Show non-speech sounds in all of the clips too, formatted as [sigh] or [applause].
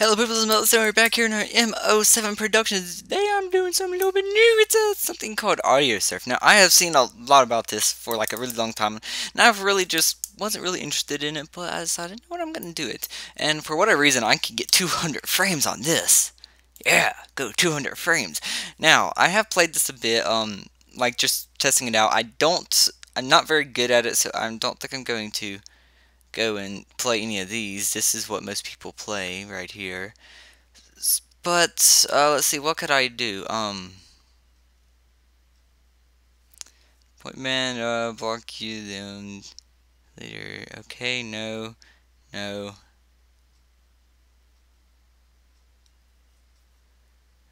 Hello people, this is Melissa, we're back here in our M07 Productions. Today I'm doing something a little bit new. It's something called Audiosurf. Now, I have seen a lot about this for like a really long time, and I've really just wasn't really interested in it, but I decided, what, I'm going to do it. And for whatever reason, I can get 200 frames on this. Yeah, go 200 frames. Now, I have played this a bit, um, like just testing it out. I don't, I'm not very good at it, so I don't think I'm going to go and play any of these. This is what most people play right here. But uh, let's see, what could I do? Um, appointment, uh, block you then later. Okay, no, no.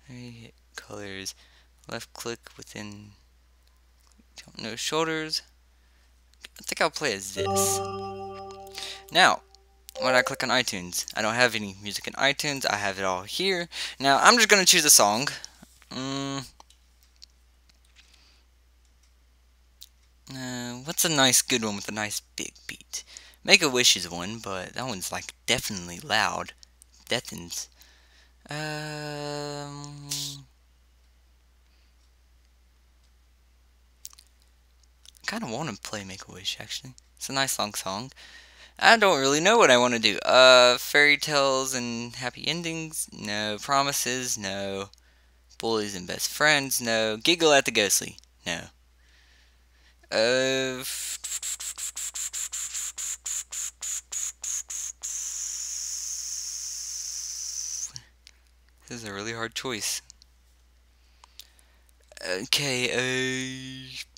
Hit colors. Left click within. Don't know shoulders. I think I'll play as this. Now, when I click on iTunes, I don't have any music in iTunes. I have it all here. Now, I'm just going to choose a song. Mm. Uh, what's a nice good one with a nice big beat? Make a Wish is one, but that one's like definitely loud. Deafens. Um, I kind of want to play Make a Wish actually. It's a nice long song. I don't really know what I want to do. Uh, fairy tales and happy endings? No. Promises? No. Bullies and best friends? No. Giggle at the ghostly? No. Uh, this is a really hard choice. Okay, uh...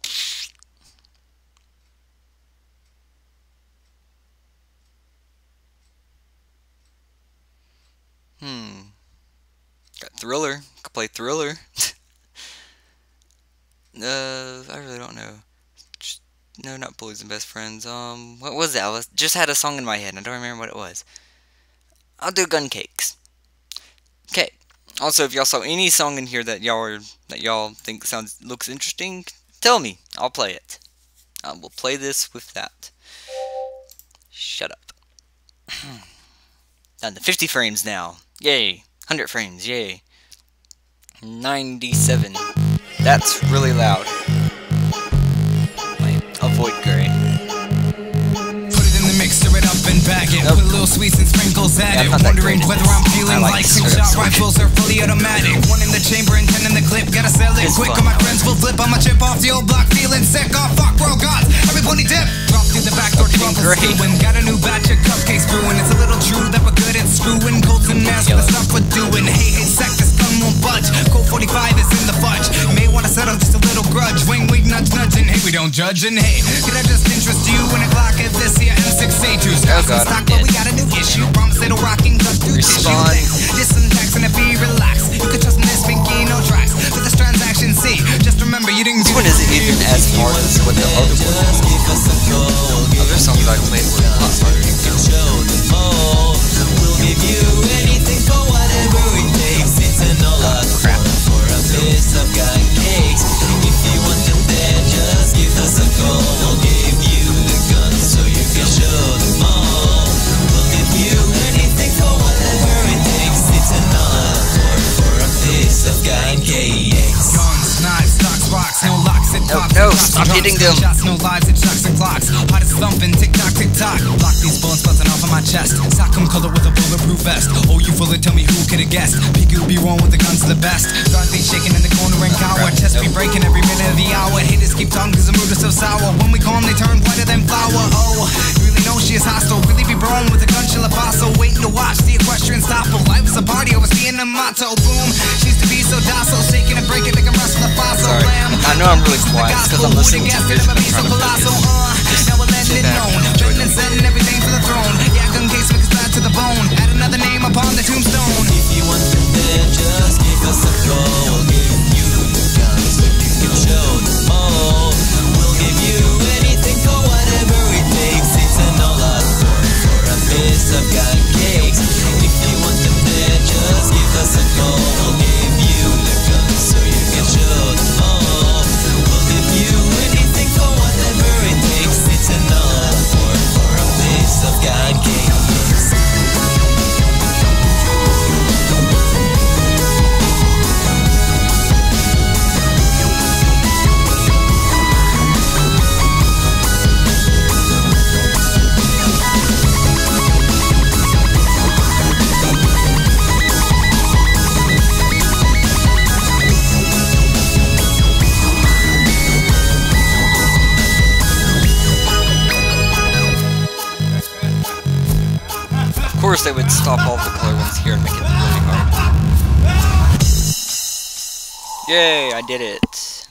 Thriller. Could play Thriller. [laughs] uh, I really don't know. No, not Bullies and Best Friends. Um, what was that? I just had a song in my head. I don't remember what it was. I'll do Guncakes. Okay. Also, if y'all saw any song in here that y'all that y'all think sounds looks interesting, tell me. I'll play it. I will play this with that. Shut up. [clears throat] Down to 50 frames now. Yay. 100 frames, yay. 97. That's really loud. Might avoid gray. Put it in the mix, stir it up and bag it. Nope. Put a little sweets and sprinkles at Yeah, it. Wondering whether. I'm feeling I like like to six stir up shot rifles are fully automatic. One in the chamber and ten in the clip. Gotta sell it It's quick, fun. or my friends will flip. I'ma chip off the old block, feeling sick. Oh fuck, world gods. Everybody dip. Drop through the back door, trouble great. stewing. Got a new batch of cupcakes brewing. It's a little true that we're good at screwing. Colts and the stuff we're doing. Hey, hey, sec, this gun won't 45 is in the fudge. May wanna settle just a little grudge. Wing, wing, nudge, nudge, and hey, we don't judge. And hey, could I just interest you in a Glock at this here M6A2? Oh, God, stock, but we got a new issue. Promise it'll rock and cut through Respawn. tissue. Just some tax and it be relaxed. You can trust in this pinky, no tracks. For this transaction, see. Just remember you didn't This do one isn't even as hard as what the other one was. Other songs I played locks No, stop hitting them. Shots, no lives and shocks and clocks. Heart is thumping, tick tock, tick tock. Block these bullets buzzing off of my chest. Sock 'em color with a bulletproof vest. Oh, you full of tell me who could have guessed. Peekaboo be wrong with the guns the best. Be shaking in the corner and cower. Chest be breaking every minute of the hour. Haters keep talking cause the mood is so sour. When we calm, they turn whiter than flour. Oh, you really know she is hostile. Really be wrong with a gun, she'll a fossil. Waiting to watch the equestrian stop. Well, life is a party, being a motto. Boom, she used to be so docile. Shaking and breaking, make 'em wrestle a fossil. Sorry. Blam. I know I'm really quiet. It's 'cause I'm listening to music. I'm trying to focus. Just Now we're letting sit it back known. and enjoy the everything for the throne. Yeah, gun case makes us to the bone. Course they would stop all the color ones here and make it really hard. Yay, I did it.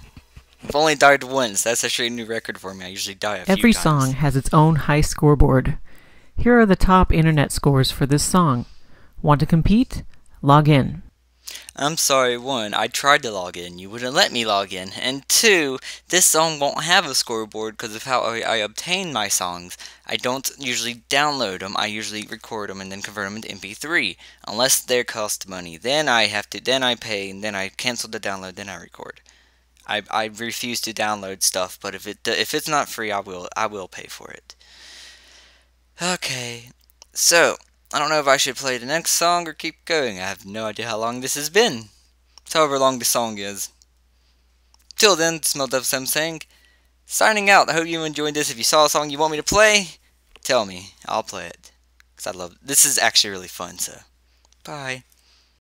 I've only died once. That's actually a new record for me. I usually die a Every few times. song has its own high scoreboard. Here are the top internet scores for this song. Want to compete? Log in. I'm sorry, one, I tried to log in, you wouldn't let me log in, and two, this song won't have a scoreboard because of how I, I obtain my songs. I don't usually download them, I usually record them and then convert them into MP3, unless they cost money. Then I have to, then I pay, and then I cancel the download, then I record. I, I refuse to download stuff, but if it if it's not free, I will I will pay for it. Okay, so I don't know if I should play the next song or keep going. I have no idea how long this has been. It's however long the song is. Till then, Smell Dove Sam saying, signing out. I hope you enjoyed this. If you saw a song you want me to play, tell me. I'll play it. Because I love This is actually really fun, so. Bye.